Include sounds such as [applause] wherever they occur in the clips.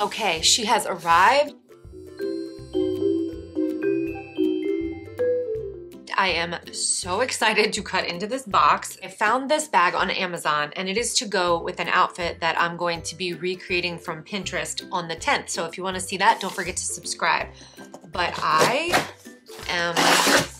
Okay, she has arrived. I am so excited to cut into this box. I found this bag on Amazon and it is to go with an outfit that I'm going to be recreating from Pinterest on the 10th. So if you wanna see that, don't forget to subscribe. But I am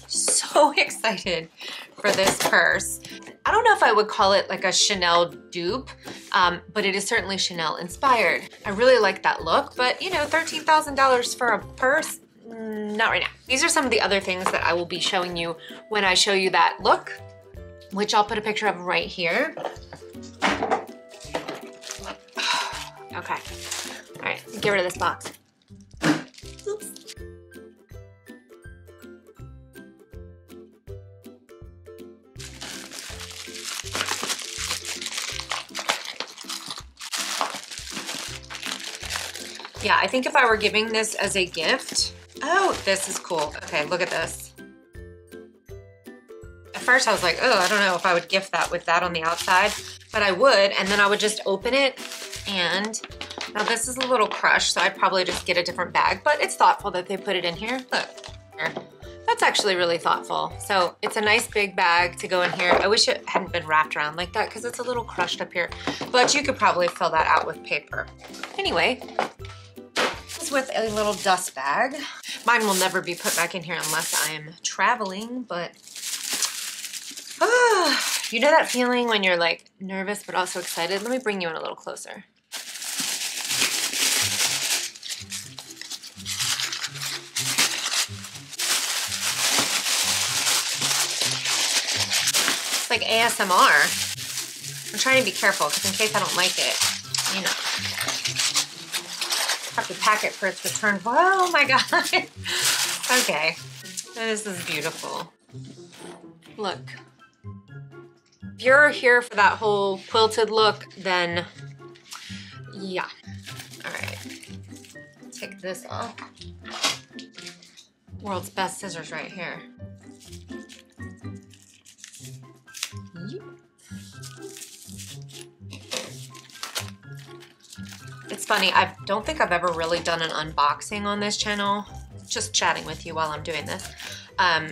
so [laughs] excited for this purse. I don't know if I would call it like a Chanel dupe, um, but it is certainly Chanel inspired. I really like that look, but you know, $13,000 for a purse, mm, not right now. These are some of the other things that I will be showing you when I show you that look, which I'll put a picture of right here. [sighs] Okay, all right, get rid of this box. Yeah, I think if I were giving this as a gift, oh, this is cool. Okay, look at this. At first I was like, oh, I don't know if I would gift that with that on the outside, but I would, and then I would just open it and now this is a little crushed, so I'd probably just get a different bag, but it's thoughtful that they put it in here. Look. That's actually really thoughtful. So it's a nice big bag to go in here. I wish it hadn't been wrapped around like that because it's a little crushed up here, but you could probably fill that out with paper. Anyway, with a little dust bag. Mine will never be put back in here unless I'm traveling, but ah, [sighs] you know that feeling when you're like nervous but also excited? Let me bring you in a little closer. It's like ASMR. I'm trying to be careful because in case I don't like it, you know have to pack it for its return. Oh my [laughs] god. okay. This is beautiful. Look. If you're here for that whole quilted look, then yeah. All right. Take this off. World's best scissors right here. Funny, I don't think I've ever really done an unboxing on this channel, just chatting with you while I'm doing this. Um,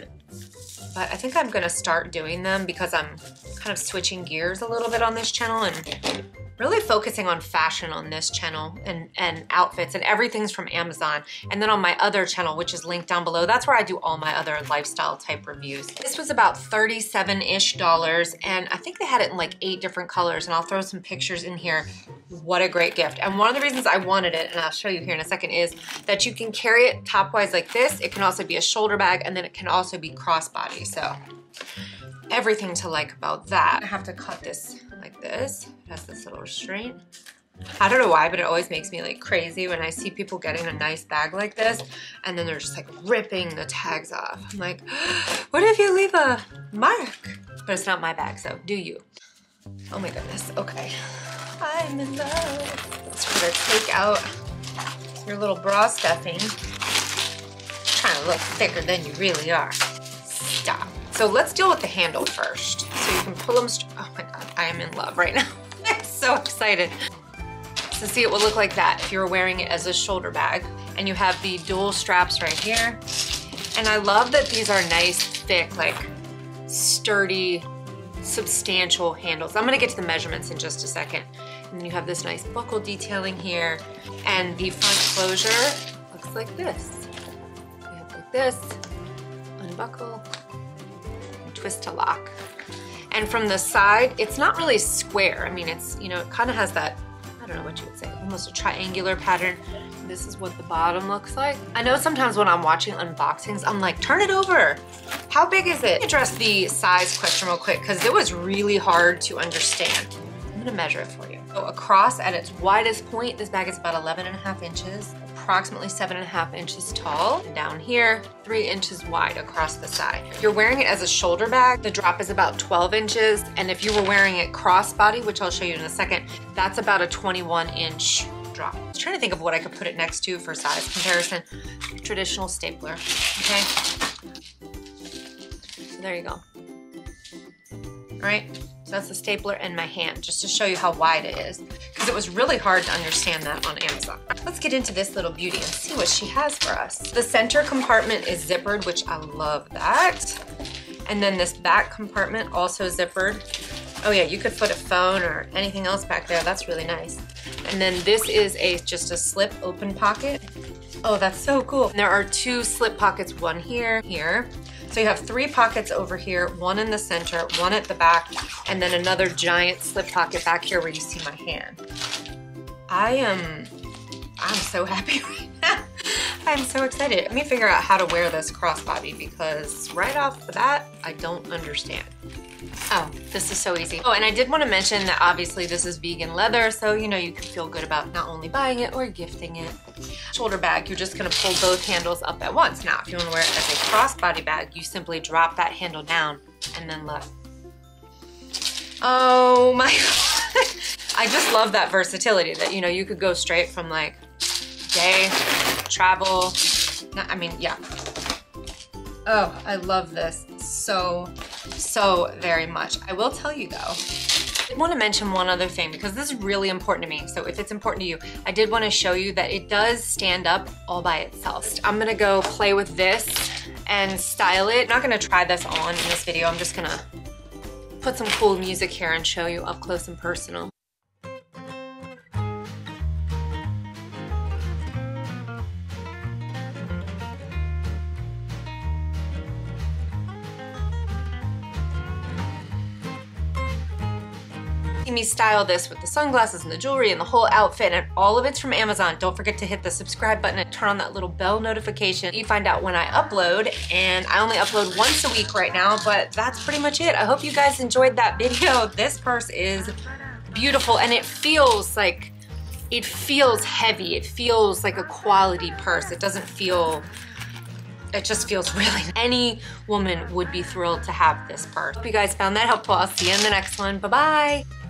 but I think I'm gonna start doing them because I'm kind of switching gears a little bit on this channel and really focusing on fashion on this channel and, and outfits and everything's from Amazon. And then on my other channel, which is linked down below, that's where I do all my other lifestyle type reviews. This was about 37-ish dollars and I think they had it in like eight different colors and I'll throw some pictures in here. What a great gift. And one of the reasons I wanted it, and I'll show you here in a second, is that you can carry it top-wise like this. It can also be a shoulder bag and then it can also be crossbody. So everything to like about that. I have to cut this like this. It has this little restraint. I don't know why, but it always makes me like crazy when I see people getting a nice bag like this and then they're just like ripping the tags off. I'm like, [gasps] what if you leave a mark? But it's not my bag, so do you. Oh my goodness, okay. I'm in love. Let's to take out your little bra stuffing. Trying to look thicker than you really are. Stop. So let's deal with the handle first. So you can pull them, oh my I am in love right now. [laughs] I'm so excited. So see, it will look like that if you were wearing it as a shoulder bag. And you have the dual straps right here. And I love that these are nice, thick, like sturdy, substantial handles. I'm gonna get to the measurements in just a second. And then you have this nice buckle detailing here. And the front closure looks like this. You have like this, unbuckle, twist to lock. And from the side, it's not really square. I mean, it's, you know, it kind of has that, I don't know what you would say, almost a triangular pattern. This is what the bottom looks like. I know sometimes when I'm watching unboxings, I'm like, turn it over. How big is it? Address the size question real quick because it was really hard to understand. I'm gonna measure it for you. So across at its widest point, this bag is about 11 and a half inches approximately seven and a half inches tall. Down here, three inches wide across the side. If you're wearing it as a shoulder bag, the drop is about 12 inches. And if you were wearing it crossbody, which I'll show you in a second, that's about a 21 inch drop. I was trying to think of what I could put it next to for size comparison. Traditional stapler, okay? So there you go. All right, so that's the stapler in my hand, just to show you how wide it is. Because it was really hard to understand that on Amazon. Let's get into this little beauty and see what she has for us. The center compartment is zippered, which I love that. And then this back compartment also zippered. Oh yeah, you could put a phone or anything else back there. That's really nice. And then this is a just a slip open pocket. Oh, that's so cool. And there are two slip pockets, one here, here. So you have three pockets over here, one in the center, one at the back, and then another giant slip pocket back here where you see my hand. I am, I'm so happy [laughs] right now. I'm so excited. Let me figure out how to wear this crossbody because right off the bat, I don't understand. Oh, this is so easy. Oh, and I did want to mention that obviously this is vegan leather, so you know you can feel good about not only buying it or gifting it. Shoulder bag, you're just gonna pull both handles up at once. Now, if you wanna wear it as a crossbody bag, you simply drop that handle down and then look. Oh my [laughs] God. I just love that versatility that, you know, you could go straight from like day, travel, I mean, yeah. Oh, I love this so, so very much. I will tell you though, I want to mention one other thing because this is really important to me. So if it's important to you, I did want to show you that it does stand up all by itself. I'm going to go play with this and style it. I'm not going to try this on in this video. I'm just going to put some cool music here and show you up close and personal. Me style this with the sunglasses and the jewelry and the whole outfit and all of it's from Amazon. Don't forget to hit the subscribe button and turn on that little bell notification. You find out when I upload and I only upload once a week right now, but that's pretty much it. I hope you guys enjoyed that video. [laughs] This purse is beautiful and it feels like, it feels heavy. It feels like a quality purse. It doesn't feel it just feels [laughs] really, any woman would be thrilled to have this purse. Hope you guys found that helpful. I'll see you in the next one. Bye-bye.